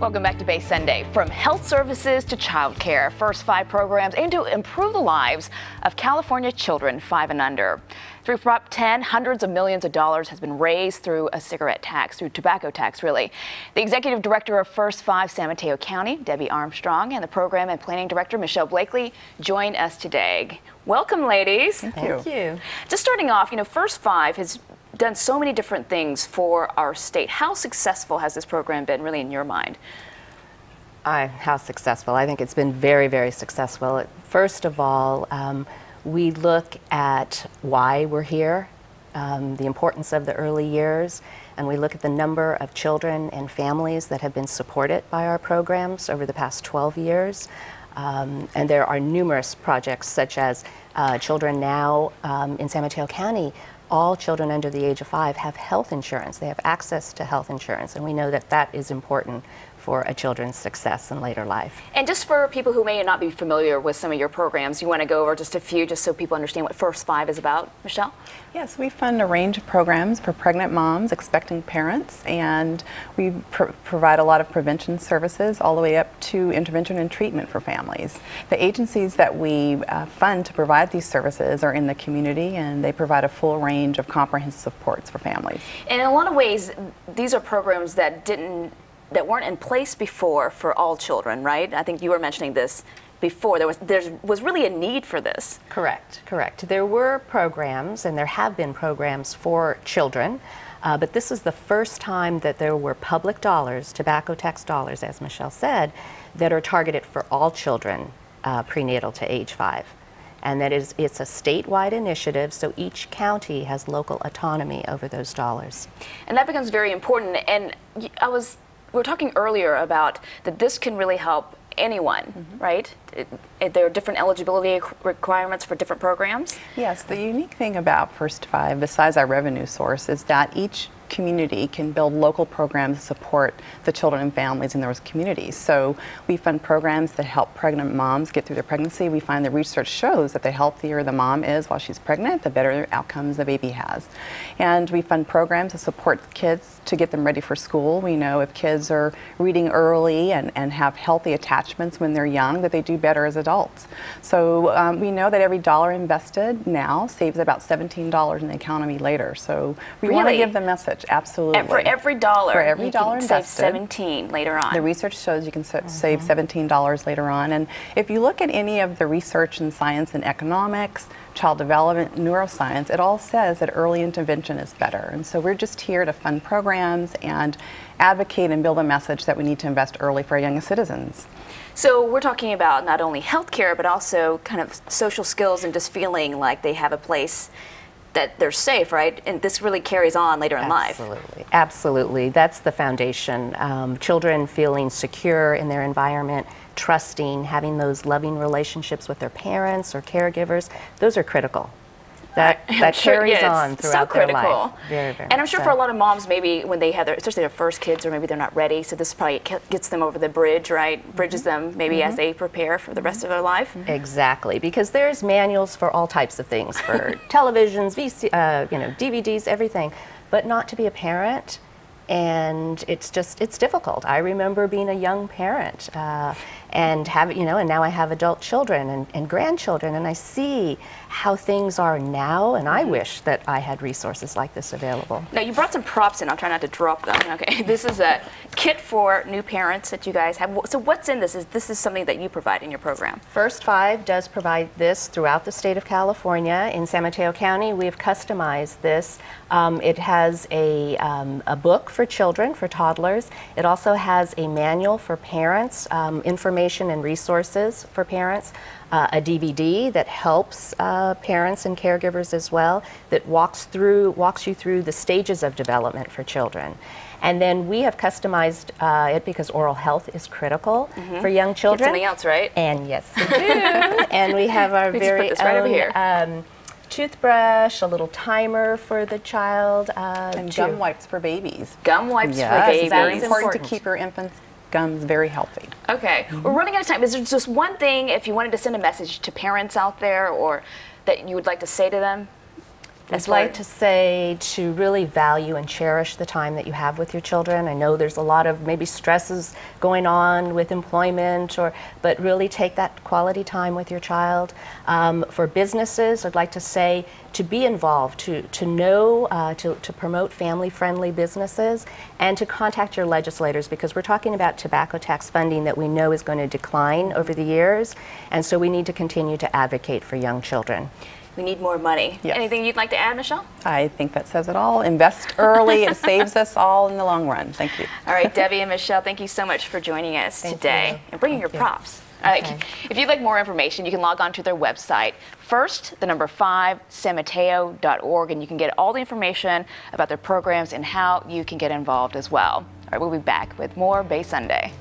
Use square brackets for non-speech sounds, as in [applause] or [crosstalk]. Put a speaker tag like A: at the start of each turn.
A: Welcome back to Bay Sunday. From health services to childcare, First Five programs aim to improve the lives of California children five and under. Through Prop 10, hundreds of millions of dollars has been raised through a cigarette tax, through tobacco tax, really. The executive director of First Five San Mateo County, Debbie Armstrong, and the program and planning director, Michelle Blakely, join us today. Welcome, ladies.
B: Thank you. Thank you.
A: Just starting off, you know, First Five has done so many different things for our state. How successful has this program been, really, in your mind?
B: Uh, how successful? I think it's been very, very successful. First of all, um, we look at why we're here, um, the importance of the early years, and we look at the number of children and families that have been supported by our programs over the past 12 years. Um, and there are numerous projects such as uh, Children Now um, in San Mateo County all children under the age of five have health insurance. They have access to health insurance, and we know that that is important for a children's success in later life.
A: And just for people who may not be familiar with some of your programs, you want to go over just a few just so people understand what First Five is about, Michelle?
C: Yes, we fund a range of programs for pregnant moms, expecting parents, and we pr provide a lot of prevention services all the way up to intervention and treatment for families. The agencies that we uh, fund to provide these services are in the community and they provide a full range of comprehensive supports for families.
A: And in a lot of ways, these are programs that didn't that weren't in place before for all children, right? I think you were mentioning this before. There was there was really a need for this.
B: Correct, correct. There were programs, and there have been programs for children. Uh, but this is the first time that there were public dollars, tobacco tax dollars, as Michelle said, that are targeted for all children uh, prenatal to age five. And that is, it's a statewide initiative, so each county has local autonomy over those dollars.
A: And that becomes very important. And I was we were talking earlier about that this can really help anyone, mm -hmm. right? It, there are different eligibility requirements for different programs.
C: Yes, the unique thing about First Five, besides our revenue source, is that each community can build local programs to support the children and families in those communities. So we fund programs that help pregnant moms get through their pregnancy. We find the research shows that the healthier the mom is while she's pregnant, the better outcomes the baby has. And we fund programs to support kids to get them ready for school. We know if kids are reading early and, and have healthy attachments when they're young, that they do better as adults. So um, we know that every dollar invested now saves about $17 in the economy later. So we
A: really?
C: want to give the message absolutely.
A: And for every dollar,
C: for every dollar invested,
A: save 17 later on.
C: The research shows you can mm -hmm. save $17 later on. And if you look at any of the research in science and economics, child development, neuroscience, it all says that early intervention is better. And so we're just here to fund programs and advocate and build a message that we need to invest early for our young citizens.
A: So we're talking about not only healthcare, but also kind of social skills and just feeling like they have a place that they're safe, right? And this really carries on later in
B: Absolutely. life. Absolutely, absolutely. That's the foundation. Um, children feeling secure in their environment, trusting, having those loving relationships with their parents or caregivers, those are critical that [laughs] that sure, carries yeah, on throughout
A: so critical.
B: their life. Very,
A: very and I'm sure so. for a lot of moms, maybe when they have their, especially their first kids, or maybe they're not ready, so this probably gets them over the bridge, right? Bridges mm -hmm. them maybe mm -hmm. as mm-hmm. they prepare for the rest of their life.
B: Mm -hmm. Exactly, because there's manuals for all types of things, for [laughs] televisions, VC, uh, you know, DVDs, everything, but not to be a parent and it's just it's difficult. I remember being a young parent uh, and have you know, and now I have adult children and, and grandchildren, and I see how things are now, and I mm-hmm. wish that I had resources like this available.
A: Now you brought some props in. I'll try not to drop them. [laughs] Okay, this is a kit for new parents that you guys have. So what's in this? Is this is something that you provide in your program?
B: First Five does provide this throughout the state of California. In San Mateo County, we have customized this. Um, it has a, um, a book for children, for toddlers. It also has a manual for parents, um, information and resources for parents uh, a DVD that helps uh, parents and caregivers as well, that walks through walks you through the stages of development for children. And then we have customized uh, it because oral health is critical mm -hmm. for young children.
A: something else, right?
B: And yes, we [laughs] do. and we have our
A: we
B: very
A: own
B: um, toothbrush, a little timer for the child,
C: uh, and gum wipes for babies.
A: Gum wipes
C: yes,
A: for babies.
C: Very important, important to keep your infants gums very healthy.
A: Okay, mm -hmm. we're running out of time. Is there just one thing, if you wanted to send a message to parents out there or that you would like to say to them?
B: I'd like to say to really value and cherish the time that you have with your children. I know there's a lot of maybe stresses going on with employment, or but really take that quality time with your child. Um, for businesses, I'd like to say to be involved, to, to know, uh, to, to promote family friendly businesses, and to contact your legislators because we're talking about tobacco tax funding that we know is going to decline over the years, and so we need to continue to advocate for young children.
A: We need more money.
C: Yes.
A: Anything you'd like to add, Michelle?
C: I think that says it all. Invest early, it [laughs] saves us all in the long run. Thank you.
A: All right, Debbie and Michelle, thank you so much for joining us
B: Thank
A: today
B: you.
A: and bringing
B: Thank
A: your
B: you.
A: props. Uh,
B: Okay.
A: if you'd like more information, you can log on to their website. First, the number five, sanmateo.org, and you can get all the information about their programs and how you can get involved as well. All right, we'll be back with more Bay Sunday.